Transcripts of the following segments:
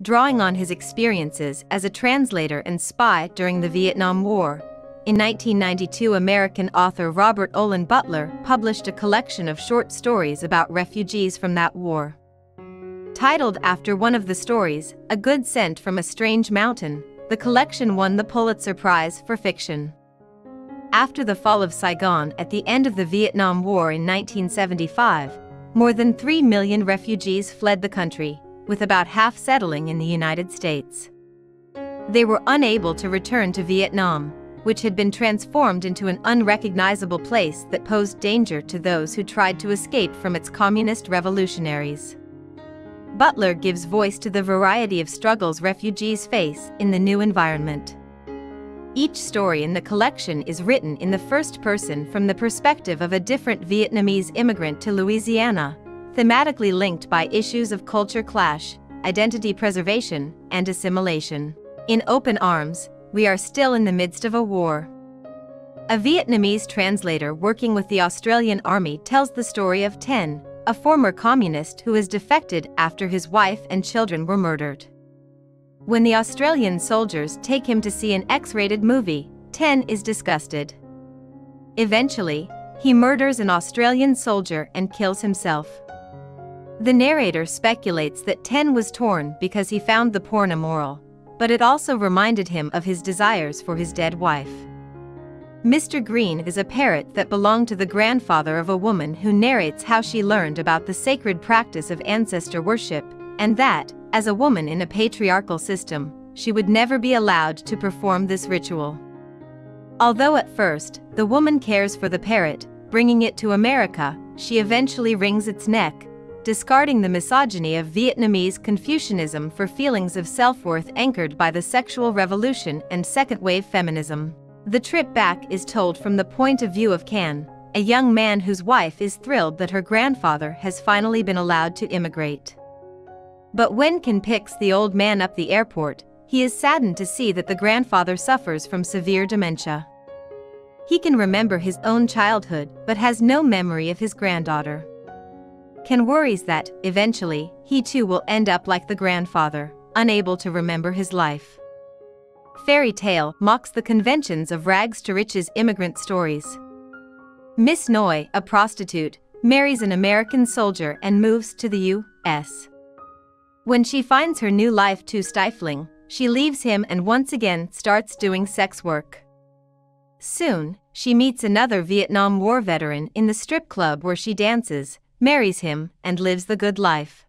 drawing on his experiences as a translator and spy during the Vietnam War. In 1992 American author Robert Olen Butler published a collection of short stories about refugees from that war. Titled after one of the stories, A Good Scent from a Strange Mountain, the collection won the Pulitzer Prize for fiction. After the fall of Saigon at the end of the Vietnam War in 1975, more than 3 million refugees fled the country, with about half settling in the United States. They were unable to return to Vietnam, which had been transformed into an unrecognizable place that posed danger to those who tried to escape from its communist revolutionaries. Butler gives voice to the variety of struggles refugees face in the new environment. Each story in the collection is written in the first person from the perspective of a different Vietnamese immigrant to Louisiana, thematically linked by issues of culture clash, identity preservation, and assimilation. In Open Arms, we are still in the midst of a war. A Vietnamese translator working with the Australian Army tells the story of Ten, a former communist who has defected after his wife and children were murdered. When the Australian soldiers take him to see an X-rated movie, Ten is disgusted. Eventually, he murders an Australian soldier and kills himself. The narrator speculates that Ten was torn because he found the porn immoral, but it also reminded him of his desires for his dead wife. Mr. Green is a parrot that belonged to the grandfather of a woman who narrates how she learned about the sacred practice of ancestor worship, and that, as a woman in a patriarchal system, she would never be allowed to perform this ritual. Although at first, the woman cares for the parrot, bringing it to America, she eventually wrings its neck, discarding the misogyny of Vietnamese Confucianism for feelings of self-worth anchored by the sexual revolution and second-wave feminism. The trip back is told from the point of view of Can, a young man whose wife is thrilled that her grandfather has finally been allowed to immigrate. But when Can picks the old man up the airport, he is saddened to see that the grandfather suffers from severe dementia. He can remember his own childhood but has no memory of his granddaughter. Ken worries that, eventually, he too will end up like the grandfather, unable to remember his life. Fairy Tale mocks the conventions of rags to riches immigrant stories. Miss Noi, a prostitute, marries an American soldier and moves to the U.S. When she finds her new life too stifling, she leaves him and once again starts doing sex work. Soon, she meets another Vietnam War veteran in the strip club where she dances, marries him, and lives the good life.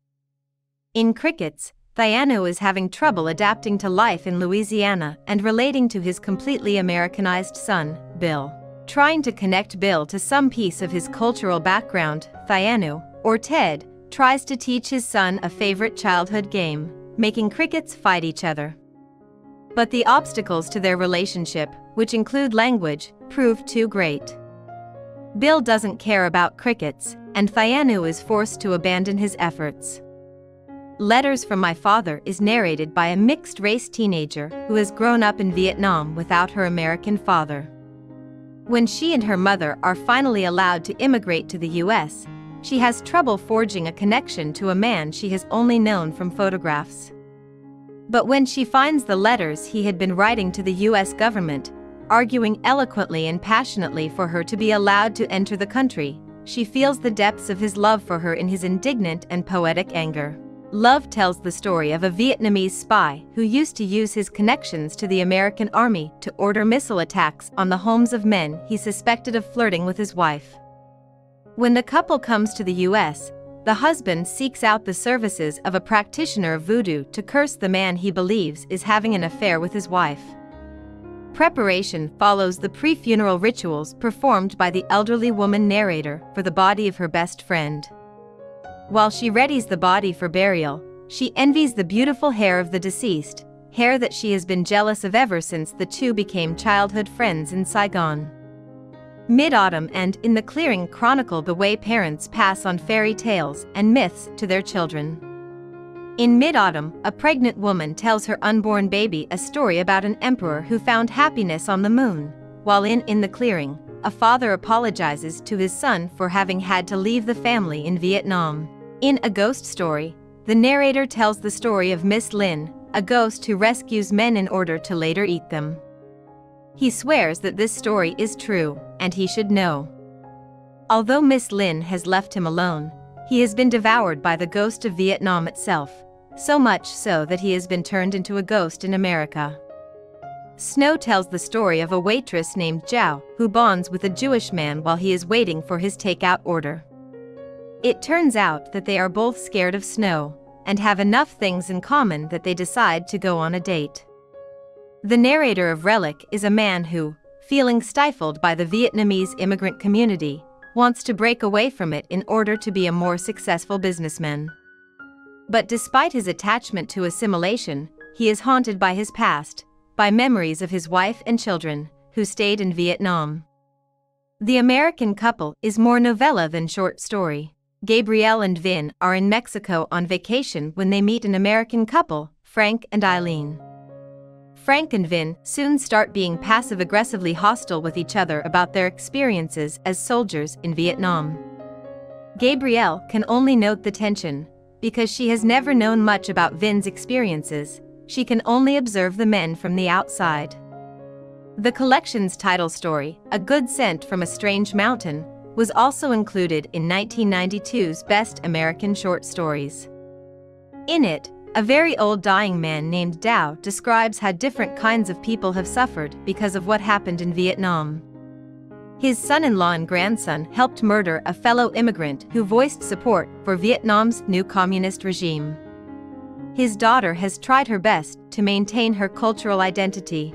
In Crickets, Thiano is having trouble adapting to life in Louisiana and relating to his completely Americanized son, Bill. Trying to connect Bill to some piece of his cultural background, Thiano, or Ted, tries to teach his son a favorite childhood game, making crickets fight each other. But the obstacles to their relationship, which include language, prove too great. Bill doesn't care about crickets, and Thianu is forced to abandon his efforts. Letters from My Father is narrated by a mixed-race teenager who has grown up in Vietnam without her American father. When she and her mother are finally allowed to immigrate to the US, she has trouble forging a connection to a man she has only known from photographs. But when she finds the letters he had been writing to the US government, arguing eloquently and passionately for her to be allowed to enter the country, she feels the depths of his love for her in his indignant and poetic anger. Love tells the story of a Vietnamese spy who used to use his connections to the American army to order missile attacks on the homes of men he suspected of flirting with his wife. When the couple comes to the US, the husband seeks out the services of a practitioner of voodoo to curse the man he believes is having an affair with his wife. Preparation follows the pre-funeral rituals performed by the elderly woman narrator for the body of her best friend. While she readies the body for burial, she envies the beautiful hair of the deceased, hair that she has been jealous of ever since the two became childhood friends in Saigon. Mid-Autumn and In the Clearing chronicle the way parents pass on fairy tales and myths to their children. In Mid-Autumn, a pregnant woman tells her unborn baby a story about an emperor who found happiness on the moon, while in In the Clearing, a father apologizes to his son for having had to leave the family in Vietnam. In A Ghost Story, the narrator tells the story of Miss Lin, a ghost who rescues men in order to later eat them. He swears that this story is true, and he should know. Although Miss Lin has left him alone, he has been devoured by the ghost of Vietnam itself, so much so that he has been turned into a ghost in America. Snow tells the story of a waitress named Zhao who bonds with a Jewish man while he is waiting for his takeout order. It turns out that they are both scared of snow and have enough things in common that they decide to go on a date. The narrator of Relic is a man who, feeling stifled by the Vietnamese immigrant community, wants to break away from it in order to be a more successful businessman. But despite his attachment to assimilation, he is haunted by his past by memories of his wife and children, who stayed in Vietnam. The American couple is more novella than short story. Gabrielle and Vin are in Mexico on vacation when they meet an American couple, Frank and Eileen. Frank and Vin soon start being passive aggressively hostile with each other about their experiences as soldiers in Vietnam. Gabrielle can only note the tension, because she has never known much about Vin's experiences, she can only observe the men from the outside. The collection's title story, A Good Scent from a Strange Mountain, was also included in 1992's Best American Short Stories. In it, a very old dying man named Dao describes how different kinds of people have suffered because of what happened in Vietnam. His son-in-law and grandson helped murder a fellow immigrant who voiced support for Vietnam's new communist regime. His daughter has tried her best to maintain her cultural identity.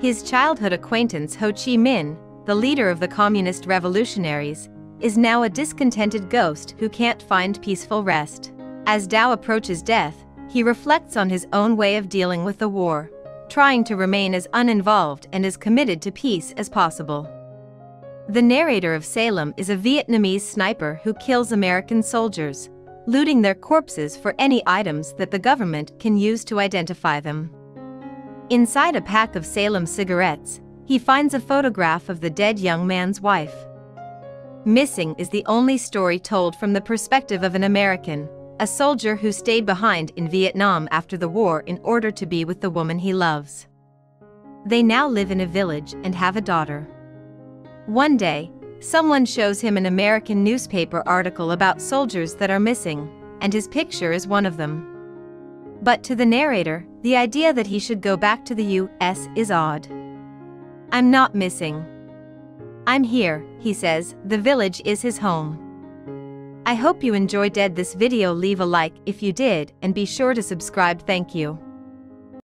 His childhood acquaintance Ho Chi Minh, the leader of the communist revolutionaries, is now a discontented ghost who can't find peaceful rest. As Dao approaches death, he reflects on his own way of dealing with the war, trying to remain as uninvolved and as committed to peace as possible. The narrator of Salem is a Vietnamese sniper who kills American soldiers, looting their corpses for any items that the government can use to identify them. Inside a pack of Salem cigarettes, he finds a photograph of the dead young man's wife. Missing is the only story told from the perspective of an American, a soldier who stayed behind in Vietnam after the war in order to be with the woman he loves. They now live in a village and have a daughter. One day, Someone shows him an American newspaper article about soldiers that are missing, and his picture is one of them. But to the narrator, the idea that he should go back to the US is odd. I'm not missing. I'm here, he says, the village is his home. I hope you enjoyed this video leave a like if you did and be sure to subscribe thank you.